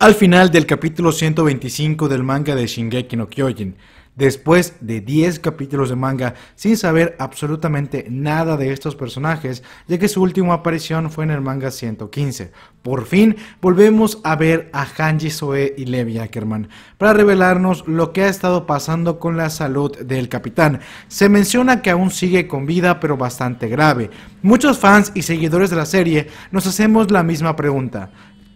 Al final del capítulo 125 del manga de Shingeki no Kyojin, después de 10 capítulos de manga sin saber absolutamente nada de estos personajes, ya que su última aparición fue en el manga 115. Por fin volvemos a ver a Hanji Soe y Levi Ackerman para revelarnos lo que ha estado pasando con la salud del capitán. Se menciona que aún sigue con vida pero bastante grave. Muchos fans y seguidores de la serie nos hacemos la misma pregunta.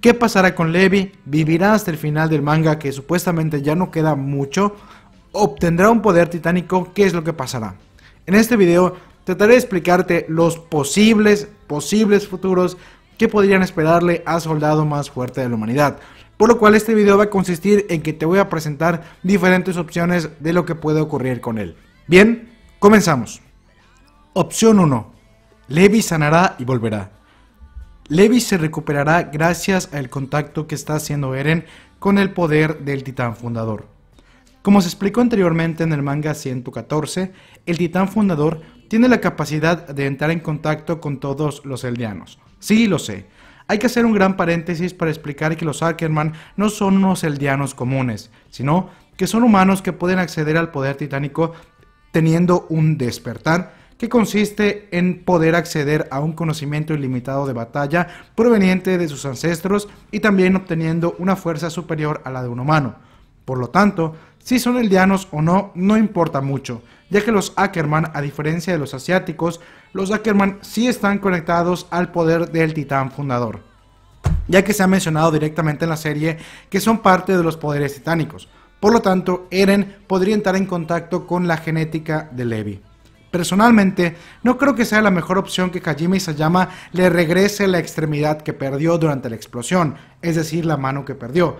¿Qué pasará con Levi? ¿Vivirá hasta el final del manga que supuestamente ya no queda mucho? ¿Obtendrá un poder titánico? ¿Qué es lo que pasará? En este video trataré de explicarte los posibles, posibles futuros que podrían esperarle a soldado más fuerte de la humanidad. Por lo cual este video va a consistir en que te voy a presentar diferentes opciones de lo que puede ocurrir con él. Bien, comenzamos. Opción 1. Levi sanará y volverá. Levi se recuperará gracias al contacto que está haciendo Eren con el poder del titán fundador. Como se explicó anteriormente en el manga 114, el titán fundador tiene la capacidad de entrar en contacto con todos los eldianos. Sí, lo sé. Hay que hacer un gran paréntesis para explicar que los Ackerman no son unos eldianos comunes, sino que son humanos que pueden acceder al poder titánico teniendo un despertar que consiste en poder acceder a un conocimiento ilimitado de batalla proveniente de sus ancestros y también obteniendo una fuerza superior a la de un humano. Por lo tanto, si son eldianos o no, no importa mucho, ya que los Ackerman, a diferencia de los asiáticos, los Ackerman sí están conectados al poder del titán fundador, ya que se ha mencionado directamente en la serie que son parte de los poderes titánicos. Por lo tanto, Eren podría entrar en contacto con la genética de Levi. Personalmente, no creo que sea la mejor opción que Hajime Isayama le regrese la extremidad que perdió durante la explosión, es decir, la mano que perdió.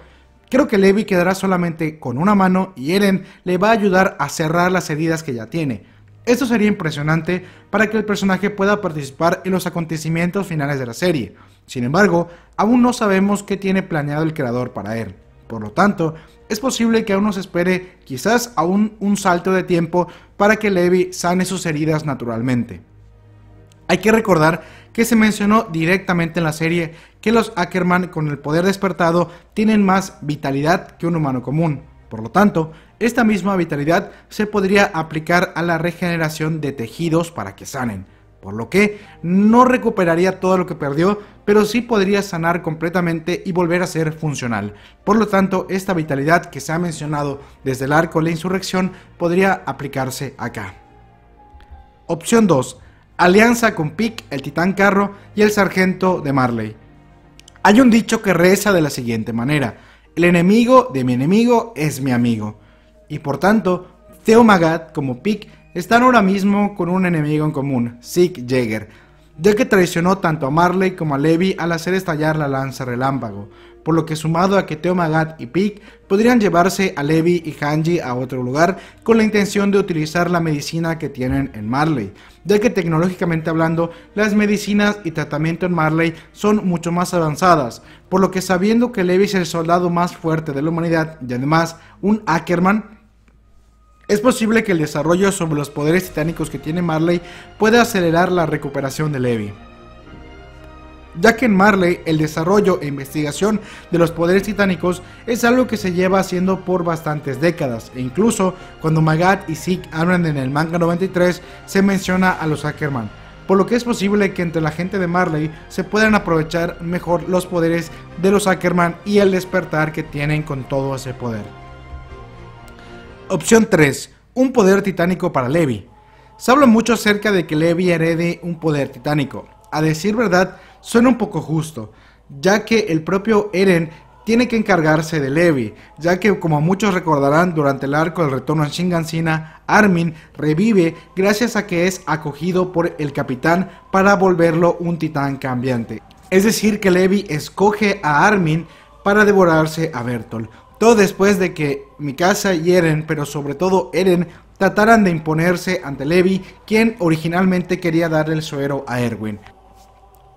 Creo que Levi quedará solamente con una mano y Eren le va a ayudar a cerrar las heridas que ya tiene. Esto sería impresionante para que el personaje pueda participar en los acontecimientos finales de la serie. Sin embargo, aún no sabemos qué tiene planeado el creador para él. Por lo tanto, es posible que aún nos espere quizás aún un salto de tiempo para que Levi sane sus heridas naturalmente. Hay que recordar que se mencionó directamente en la serie que los Ackerman con el poder despertado tienen más vitalidad que un humano común. Por lo tanto, esta misma vitalidad se podría aplicar a la regeneración de tejidos para que sanen por lo que no recuperaría todo lo que perdió, pero sí podría sanar completamente y volver a ser funcional. Por lo tanto, esta vitalidad que se ha mencionado desde el arco de la insurrección podría aplicarse acá. Opción 2. Alianza con Pick, el titán carro y el sargento de Marley. Hay un dicho que reza de la siguiente manera. El enemigo de mi enemigo es mi amigo. Y por tanto, Theo Magat como Pick están ahora mismo con un enemigo en común, Zeke Jaeger, ya que traicionó tanto a Marley como a Levi al hacer estallar la lanza relámpago, por lo que sumado a que Teo Magat y Pick podrían llevarse a Levi y Hanji a otro lugar con la intención de utilizar la medicina que tienen en Marley, ya que tecnológicamente hablando las medicinas y tratamiento en Marley son mucho más avanzadas, por lo que sabiendo que Levi es el soldado más fuerte de la humanidad y además un Ackerman, es posible que el desarrollo sobre los poderes titánicos que tiene Marley pueda acelerar la recuperación de Levi. Ya que en Marley el desarrollo e investigación de los poderes titánicos es algo que se lleva haciendo por bastantes décadas, e incluso cuando Magat y Zeke hablan en el manga 93 se menciona a los Ackerman, por lo que es posible que entre la gente de Marley se puedan aprovechar mejor los poderes de los Ackerman y el despertar que tienen con todo ese poder. Opción 3. Un poder titánico para Levi. Se habla mucho acerca de que Levi herede un poder titánico. A decir verdad, suena un poco justo, ya que el propio Eren tiene que encargarse de Levi, ya que como muchos recordarán durante el arco del retorno a Shingansina, Armin revive gracias a que es acogido por el capitán para volverlo un titán cambiante. Es decir, que Levi escoge a Armin para devorarse a Bertolt, todo después de que Mikasa y Eren, pero sobre todo Eren, trataran de imponerse ante Levi, quien originalmente quería darle el suero a Erwin.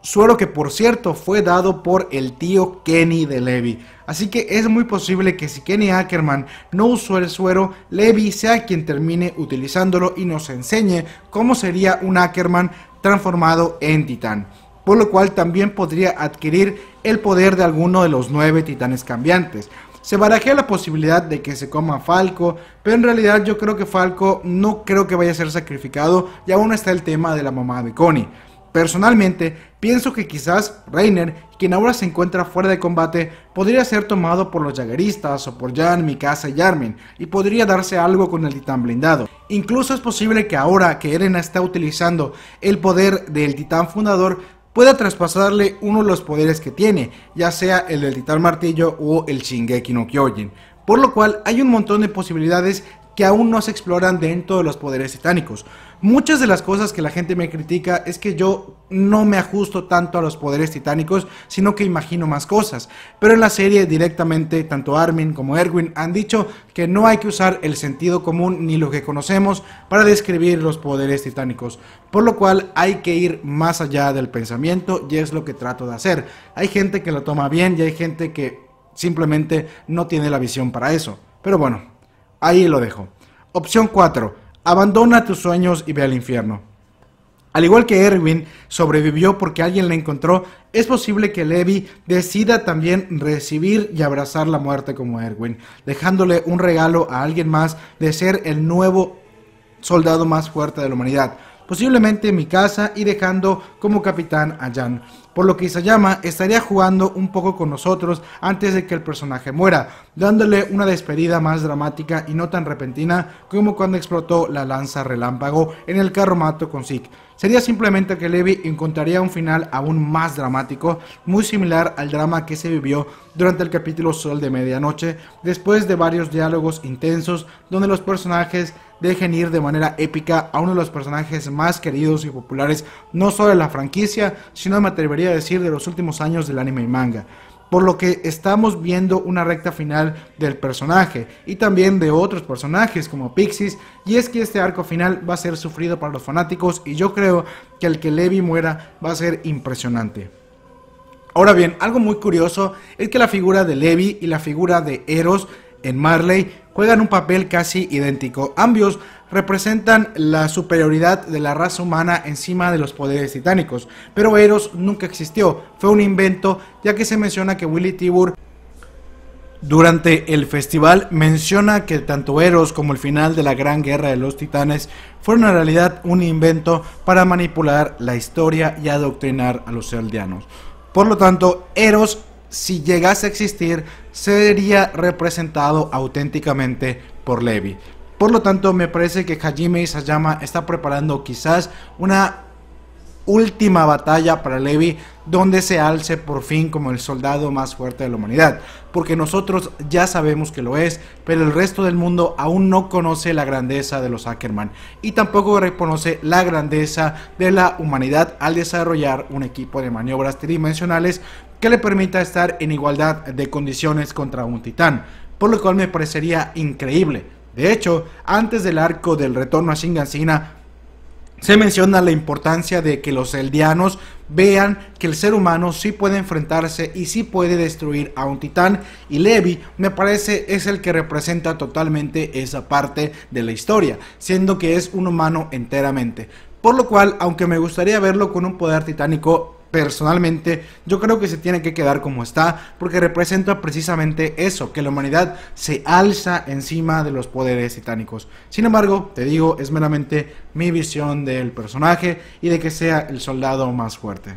Suero que por cierto fue dado por el tío Kenny de Levi. Así que es muy posible que si Kenny Ackerman no usó el suero, Levi sea quien termine utilizándolo y nos enseñe cómo sería un Ackerman transformado en titán. por lo cual también podría adquirir el poder de alguno de los nueve titanes cambiantes. Se barajea la posibilidad de que se coma Falco, pero en realidad yo creo que Falco no creo que vaya a ser sacrificado y aún está el tema de la mamá de Connie. Personalmente, pienso que quizás Reiner, quien ahora se encuentra fuera de combate, podría ser tomado por los Jagueristas o por Jan, Mikasa y Armin, y podría darse algo con el titán blindado. Incluso es posible que ahora que Erena está utilizando el poder del titán fundador, pueda traspasarle uno de los poderes que tiene, ya sea el del titán martillo o el Shingeki no Kyojin. Por lo cual hay un montón de posibilidades que aún no se exploran dentro de los poderes titánicos. Muchas de las cosas que la gente me critica es que yo no me ajusto tanto a los poderes titánicos, sino que imagino más cosas. Pero en la serie directamente, tanto Armin como Erwin han dicho que no hay que usar el sentido común ni lo que conocemos para describir los poderes titánicos. Por lo cual hay que ir más allá del pensamiento y es lo que trato de hacer. Hay gente que lo toma bien y hay gente que simplemente no tiene la visión para eso. Pero bueno, ahí lo dejo. Opción 4 Abandona tus sueños y ve al infierno. Al igual que Erwin sobrevivió porque alguien le encontró, es posible que Levi decida también recibir y abrazar la muerte como Erwin, dejándole un regalo a alguien más de ser el nuevo soldado más fuerte de la humanidad, posiblemente mi casa y dejando como capitán a Jan por lo que Isayama estaría jugando un poco con nosotros antes de que el personaje muera, dándole una despedida más dramática y no tan repentina como cuando explotó la lanza relámpago en el carromato con Zeke. Sería simplemente que Levi encontraría un final aún más dramático, muy similar al drama que se vivió durante el capítulo Sol de Medianoche, después de varios diálogos intensos donde los personajes dejen ir de manera épica a uno de los personajes más queridos y populares no solo de la franquicia, sino me atrevería a decir de los últimos años del anime y manga. Por lo que estamos viendo una recta final del personaje y también de otros personajes como Pixies. Y es que este arco final va a ser sufrido para los fanáticos y yo creo que el que Levi muera va a ser impresionante. Ahora bien, algo muy curioso es que la figura de Levi y la figura de Eros en Marley juegan un papel casi idéntico. Ambos representan la superioridad de la raza humana encima de los poderes titánicos, pero Eros nunca existió, fue un invento ya que se menciona que Willy Tibur durante el festival menciona que tanto Eros como el final de la Gran Guerra de los Titanes fueron en realidad un invento para manipular la historia y adoctrinar a los eldianos. Por lo tanto, Eros si llegase a existir, sería representado auténticamente por Levi. Por lo tanto, me parece que Hajime Isayama está preparando quizás una última batalla para Levi donde se alce por fin como el soldado más fuerte de la humanidad. Porque nosotros ya sabemos que lo es, pero el resto del mundo aún no conoce la grandeza de los Ackerman y tampoco reconoce la grandeza de la humanidad al desarrollar un equipo de maniobras tridimensionales que le permita estar en igualdad de condiciones contra un titán, por lo cual me parecería increíble. De hecho, antes del arco del retorno a Shingansina, se menciona la importancia de que los eldianos vean que el ser humano sí puede enfrentarse y sí puede destruir a un titán y Levi me parece es el que representa totalmente esa parte de la historia, siendo que es un humano enteramente. Por lo cual, aunque me gustaría verlo con un poder titánico, personalmente yo creo que se tiene que quedar como está porque representa precisamente eso, que la humanidad se alza encima de los poderes titánicos. Sin embargo, te digo, es meramente mi visión del personaje y de que sea el soldado más fuerte.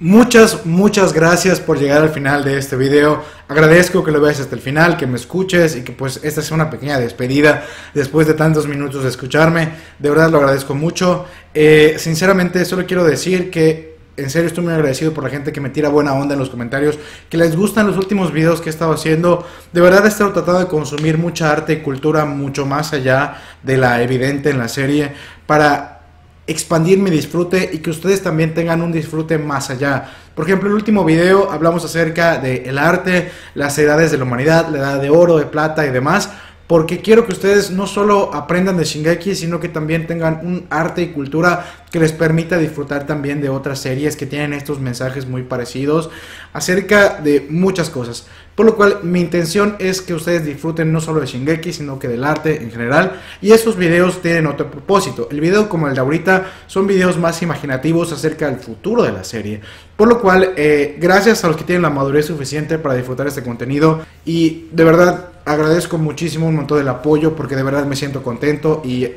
Muchas, muchas gracias por llegar al final de este video. Agradezco que lo veas hasta el final, que me escuches y que pues esta sea una pequeña despedida después de tantos minutos de escucharme. De verdad lo agradezco mucho. Eh, sinceramente solo quiero decir que en serio estoy muy agradecido por la gente que me tira buena onda en los comentarios, que les gustan los últimos videos que he estado haciendo. De verdad he estado tratando de consumir mucha arte y cultura mucho más allá de la evidente en la serie para expandir mi disfrute y que ustedes también tengan un disfrute más allá. Por ejemplo, en el último video hablamos acerca del arte, las edades de la humanidad, la edad de oro, de plata y demás. Porque quiero que ustedes no solo aprendan de Shingeki, sino que también tengan un arte y cultura que les permita disfrutar también de otras series que tienen estos mensajes muy parecidos acerca de muchas cosas. Por lo cual mi intención es que ustedes disfruten no solo de Shingeki, sino que del arte en general. Y estos videos tienen otro propósito. El video como el de ahorita son videos más imaginativos acerca del futuro de la serie. Por lo cual, eh, gracias a los que tienen la madurez suficiente para disfrutar este contenido. Y de verdad agradezco muchísimo un montón del apoyo porque de verdad me siento contento y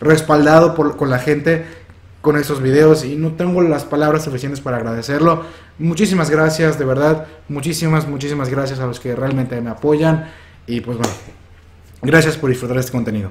respaldado por, con la gente con esos videos y no tengo las palabras suficientes para agradecerlo. Muchísimas gracias, de verdad, muchísimas, muchísimas gracias a los que realmente me apoyan y pues bueno, gracias por disfrutar este contenido.